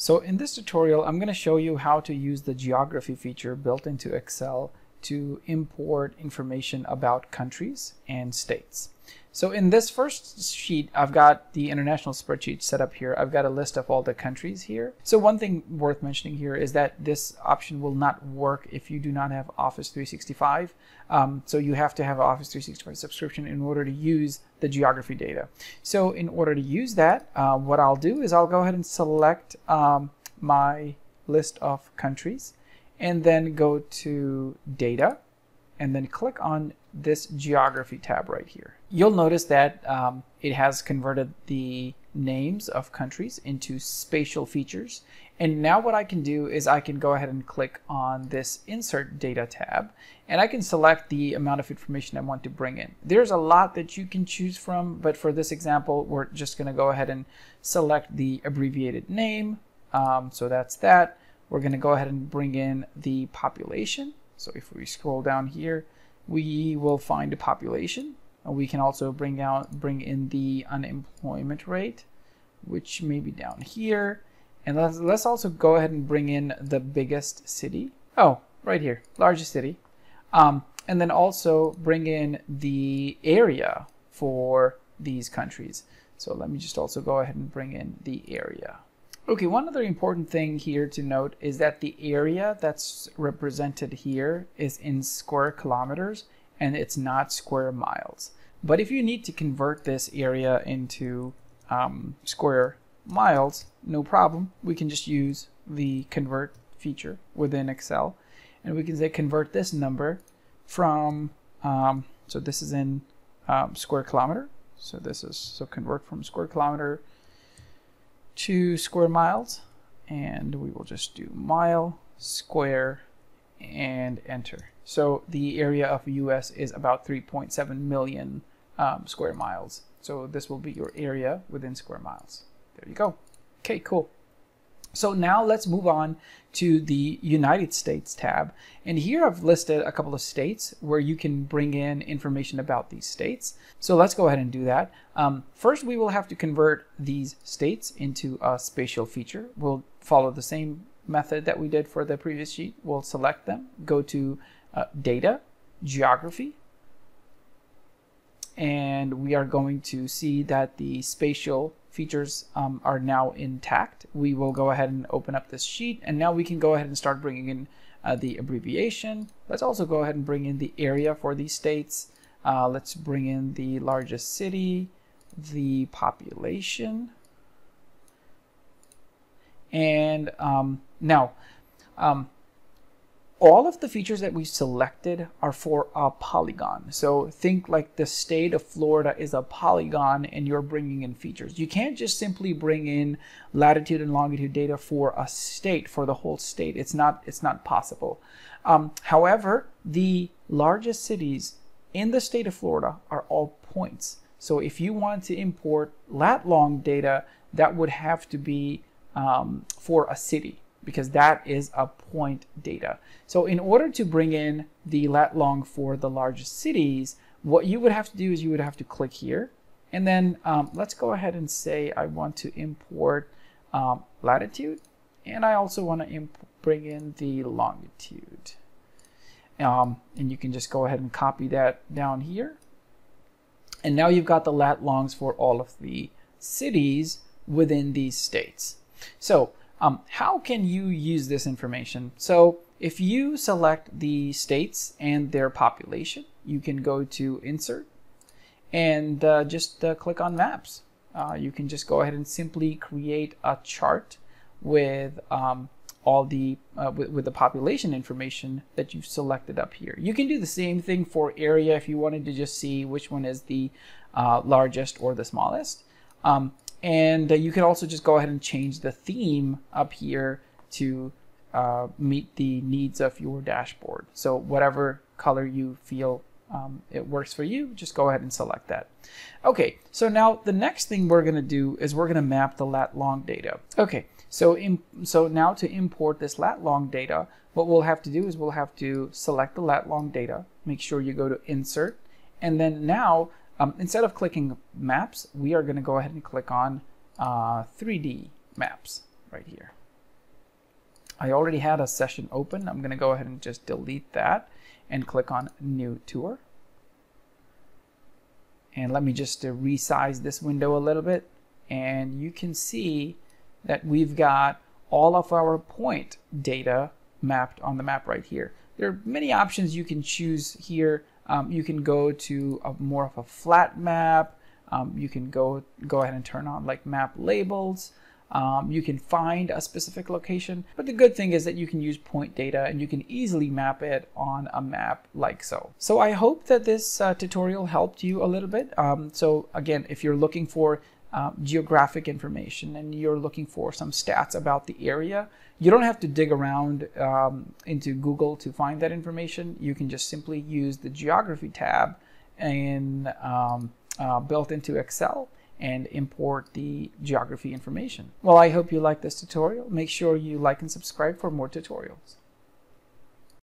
So in this tutorial, I'm going to show you how to use the geography feature built into Excel to import information about countries and states. So in this first sheet, I've got the international spreadsheet set up here. I've got a list of all the countries here. So one thing worth mentioning here is that this option will not work if you do not have Office 365. Um, so you have to have an Office 365 subscription in order to use the geography data. So in order to use that, uh, what I'll do is I'll go ahead and select um, my list of countries and then go to data and then click on this geography tab right here. You'll notice that um, it has converted the names of countries into spatial features. And now what I can do is I can go ahead and click on this insert data tab and I can select the amount of information I want to bring in. There's a lot that you can choose from, but for this example, we're just gonna go ahead and select the abbreviated name. Um, so that's that. We're gonna go ahead and bring in the population. So if we scroll down here, we will find the population. And we can also bring out bring in the unemployment rate, which may be down here. And let's, let's also go ahead and bring in the biggest city. Oh, right here, largest city. Um, and then also bring in the area for these countries. So let me just also go ahead and bring in the area. Okay, one other important thing here to note is that the area that's represented here is in square kilometers and it's not square miles. But if you need to convert this area into um, square miles, no problem. We can just use the convert feature within Excel and we can say convert this number from, um, so this is in um, square kilometer. So this is, so convert from square kilometer to square miles and we will just do mile square and enter. So the area of US is about 3.7 million um, square miles. So this will be your area within square miles. There you go. Okay, cool. So now let's move on to the United States tab. And here I've listed a couple of states where you can bring in information about these states. So let's go ahead and do that. Um, first, we will have to convert these states into a spatial feature. We'll follow the same method that we did for the previous sheet. We'll select them, go to uh, Data, Geography, and we are going to see that the spatial features um, are now intact. We will go ahead and open up this sheet and now we can go ahead and start bringing in uh, the abbreviation. Let's also go ahead and bring in the area for these states. Uh, let's bring in the largest city, the population. And um, now, um, all of the features that we selected are for a polygon. So think like the state of Florida is a polygon and you're bringing in features. You can't just simply bring in latitude and longitude data for a state, for the whole state. It's not, it's not possible. Um, however, the largest cities in the state of Florida are all points. So if you want to import lat long data, that would have to be um, for a city because that is a point data. So in order to bring in the lat long for the largest cities, what you would have to do is you would have to click here. And then um, let's go ahead and say I want to import um, latitude. And I also want to bring in the longitude. Um, and you can just go ahead and copy that down here. And now you've got the lat longs for all of the cities within these states. So um, how can you use this information? So if you select the states and their population, you can go to Insert and uh, just uh, click on Maps. Uh, you can just go ahead and simply create a chart with um, all the uh, with, with, the population information that you've selected up here. You can do the same thing for area if you wanted to just see which one is the uh, largest or the smallest. Um, and uh, you can also just go ahead and change the theme up here to uh, meet the needs of your dashboard. So whatever color you feel um, it works for you, just go ahead and select that. Okay, so now the next thing we're going to do is we're going to map the lat long data. Okay, so in, so now to import this lat long data, what we'll have to do is we'll have to select the lat long data, make sure you go to insert, and then now um, instead of clicking maps, we are going to go ahead and click on uh, 3D maps right here. I already had a session open. I'm going to go ahead and just delete that and click on New Tour. And let me just uh, resize this window a little bit. And you can see that we've got all of our point data mapped on the map right here. There are many options you can choose here. Um, you can go to a more of a flat map. Um, you can go go ahead and turn on like map labels. Um, you can find a specific location, but the good thing is that you can use point data and you can easily map it on a map like so. So I hope that this uh, tutorial helped you a little bit. Um, so again, if you're looking for uh, geographic information and you're looking for some stats about the area, you don't have to dig around um, into Google to find that information. You can just simply use the geography tab and um, uh, built into Excel and import the geography information. Well, I hope you like this tutorial. Make sure you like and subscribe for more tutorials.